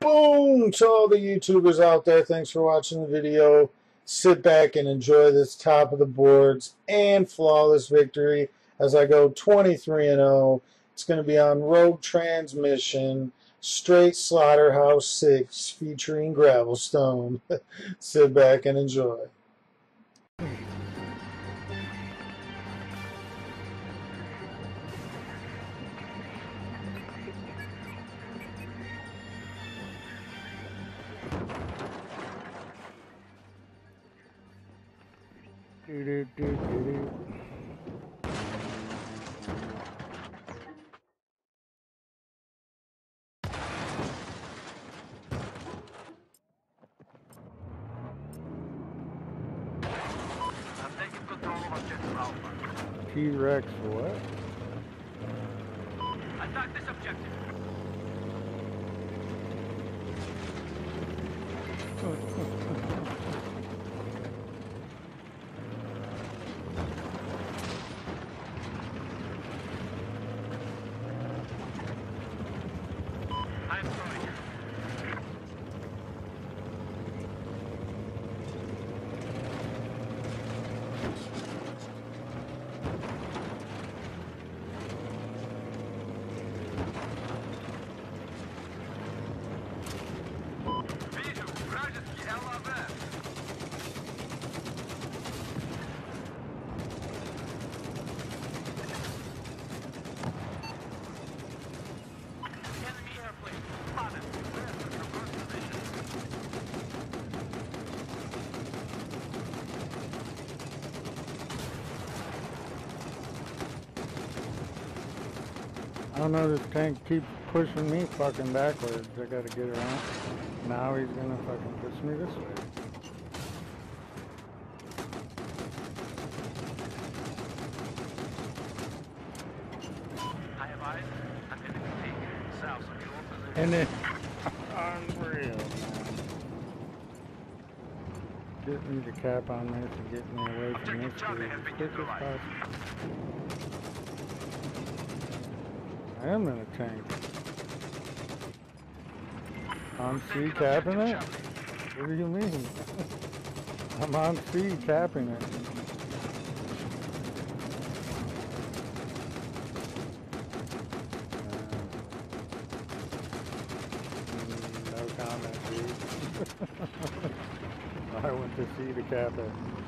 Boom to all the YouTubers out there. Thanks for watching the video. Sit back and enjoy this top of the boards and flawless victory as I go 23 and 0. It's going to be on Rogue Transmission, Straight Slaughterhouse 6 featuring Gravelstone. Sit back and enjoy. T-Rex what? Attack this objective. I don't know, this tank keeps pushing me fucking backwards. I gotta get around. Now he's gonna fucking push me this way. I have eyes on enemy south of your position. And then, unreal, man. Get me the cap on this and get me away from this Objective Charlie has been quick as neutralized. possible. I am in a tank. C Taking tapping it? What do you mean? I'm on C tapping it. Uh, no comment, dude. I went to see the cap it.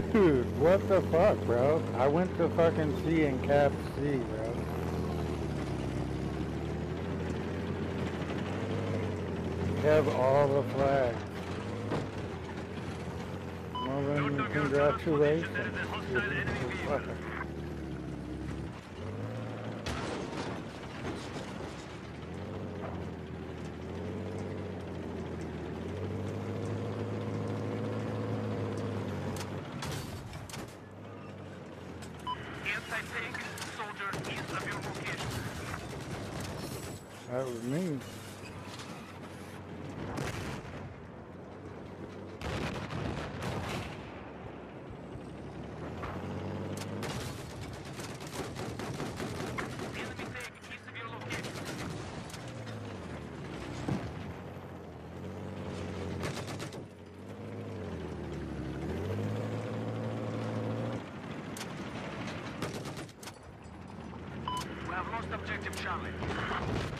Dude, what the fuck, bro? I went to fucking C and cap C, bro. We have all the flags. Well then, North of your congratulations. position, there is a hostile you enemy vehicle. fucker. Anti-tank soldier east of your location. That was me. Enemy tank east of your location. We have lost objective Charlie.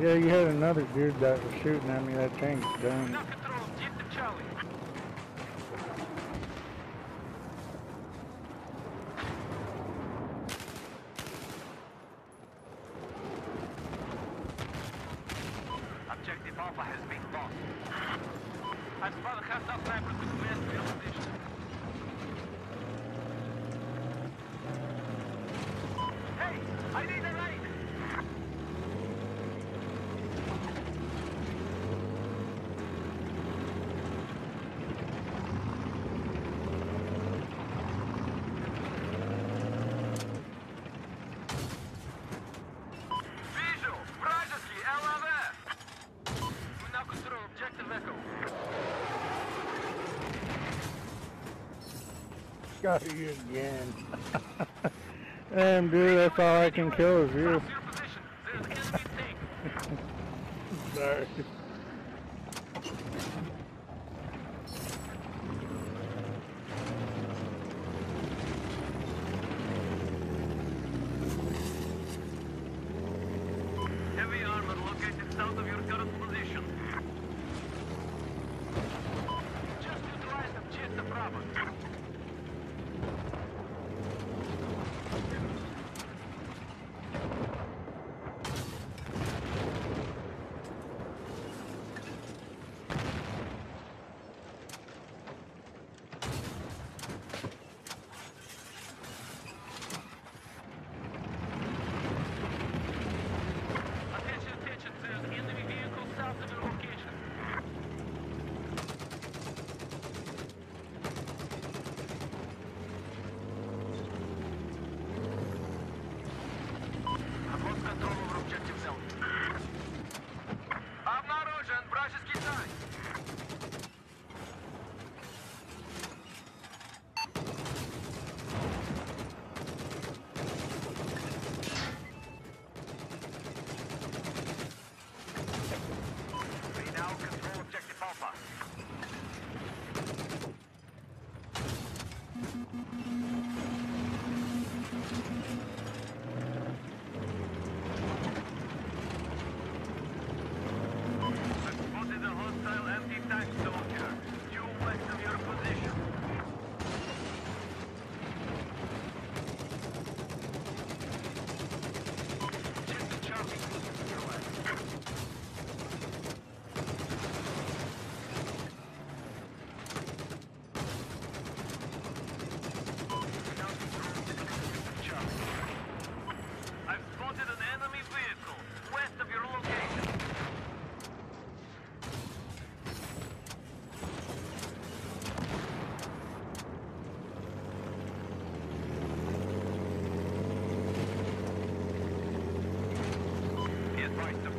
Yeah, you had another dude that was shooting at me. That tank's done. Scotty again. and dude, that's all I can kill is you. Sorry.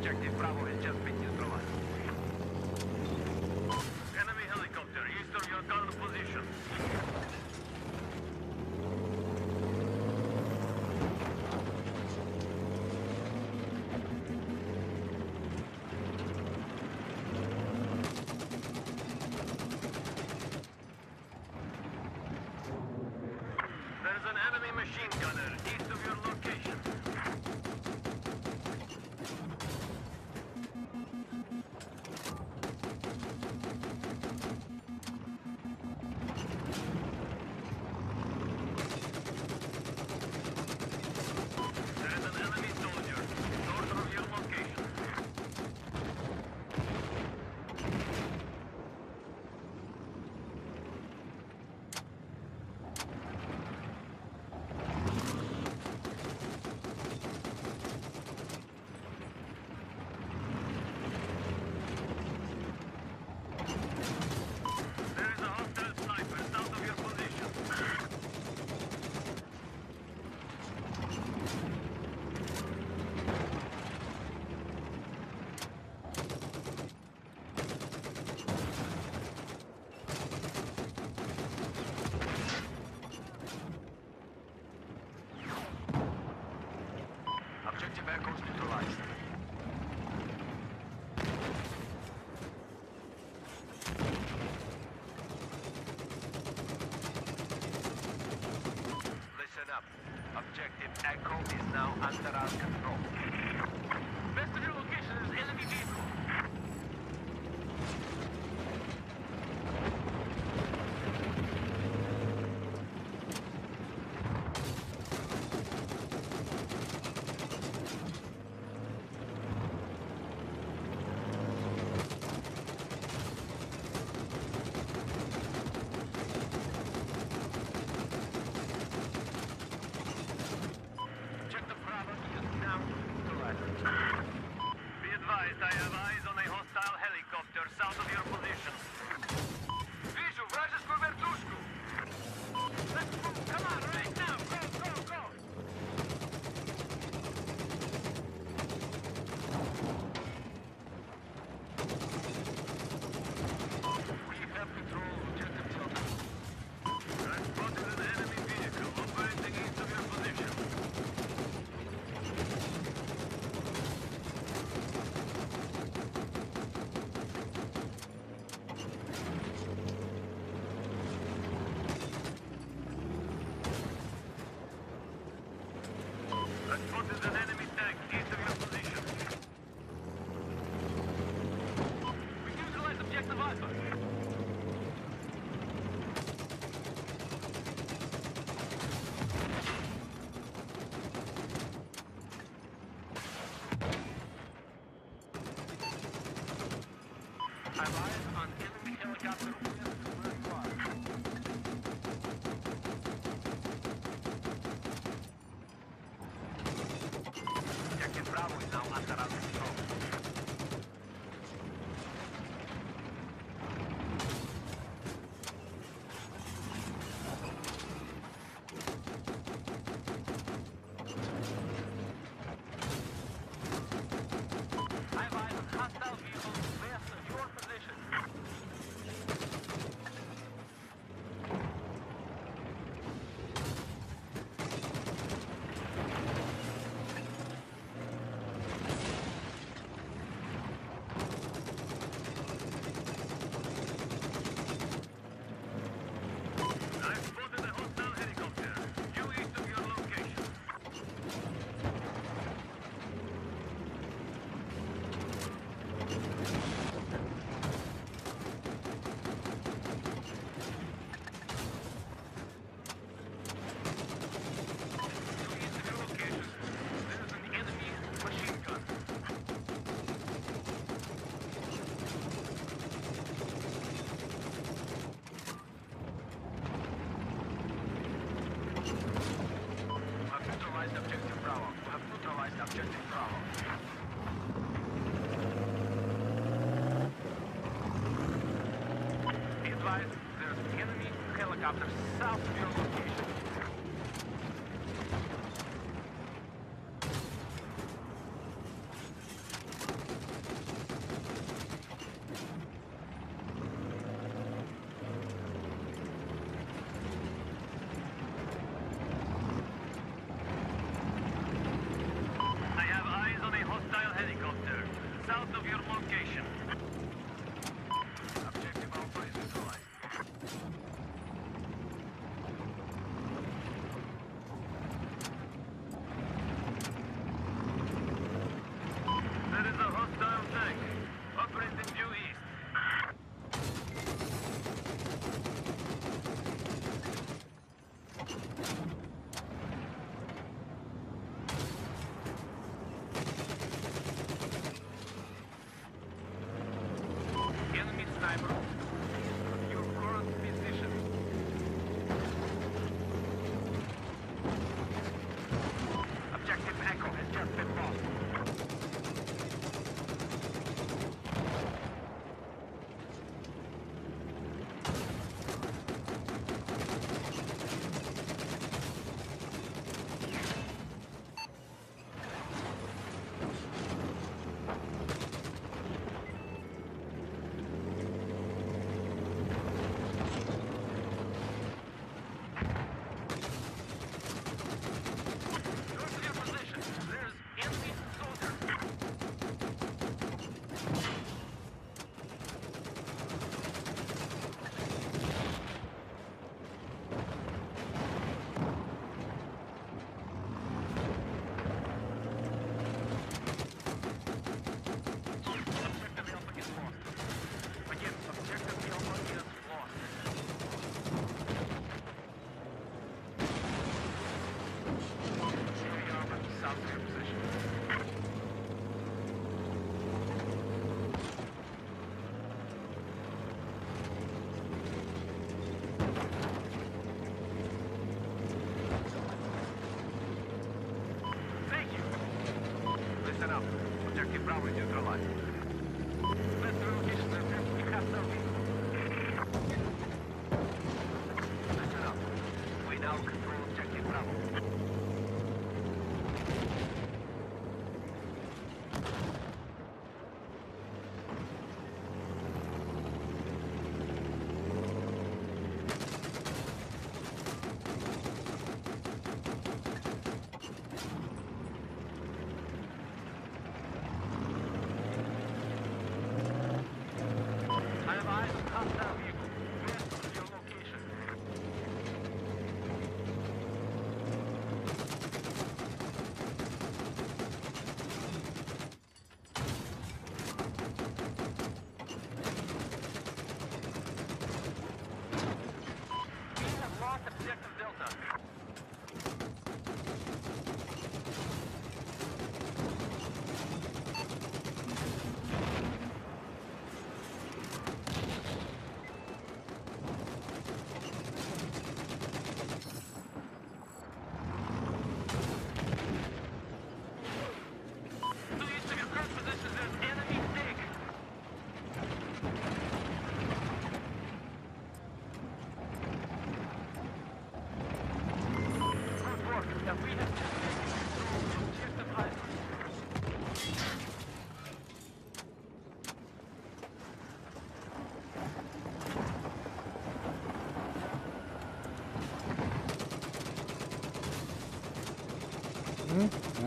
Objective Bravo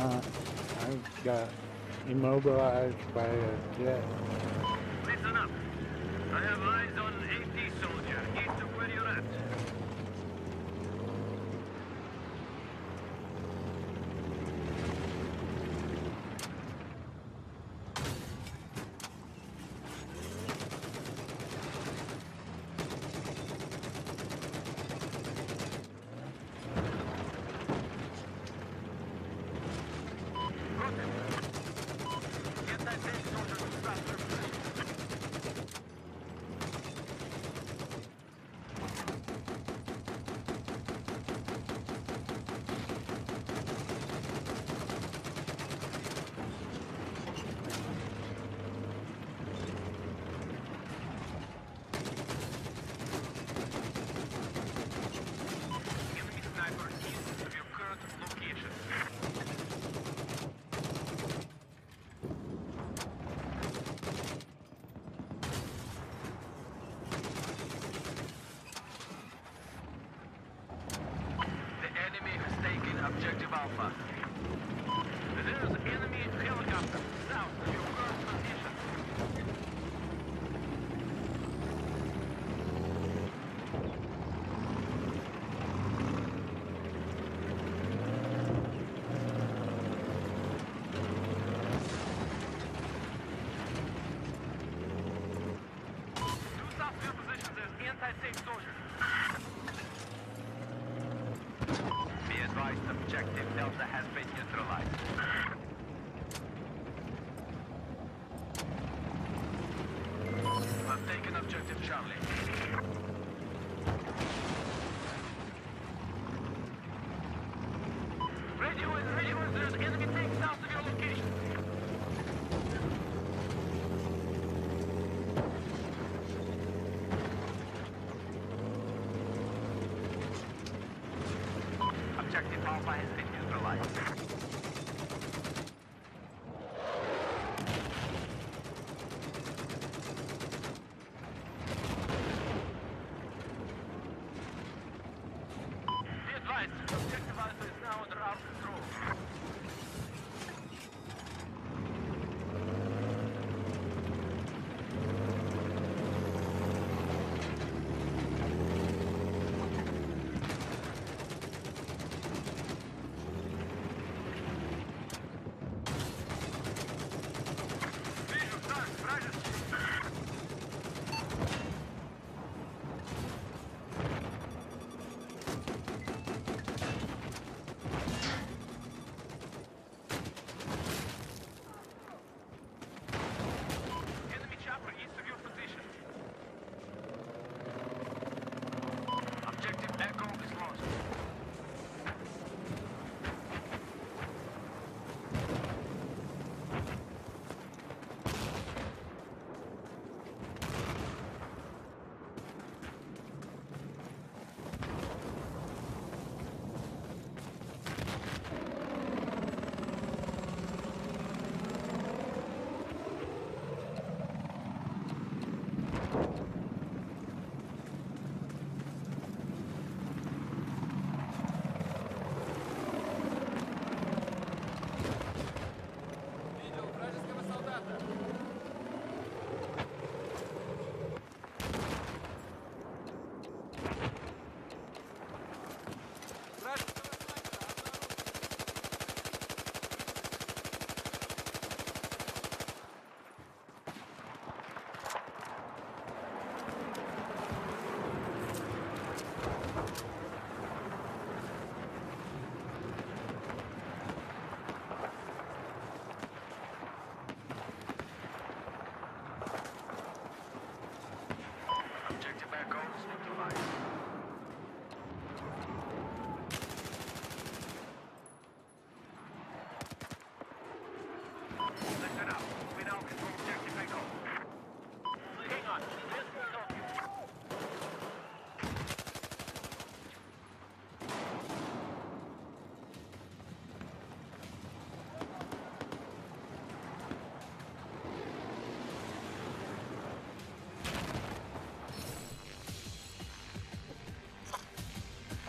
not. I got immobilized by a jet. Listen up. I have eyes Be advised, objective.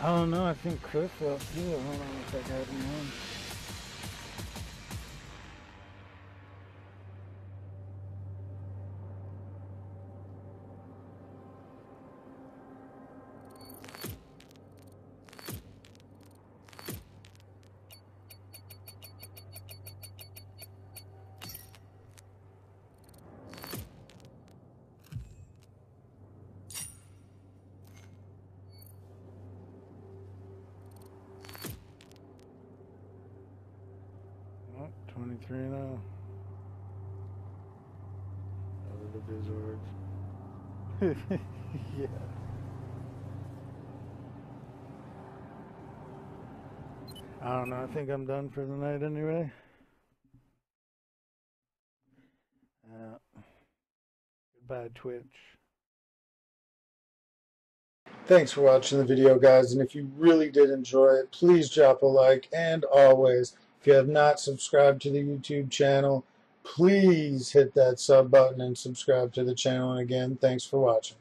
I don't know, I think Chris will too. I don't know if I got him home. 23 and 0. Over the Bizords. yeah. I don't know. I think I'm done for the night anyway. Uh, goodbye, Twitch. Thanks for watching the video, guys. And if you really did enjoy it, please drop a like. And always, if you have not subscribed to the YouTube channel, please hit that sub button and subscribe to the channel. And again, thanks for watching.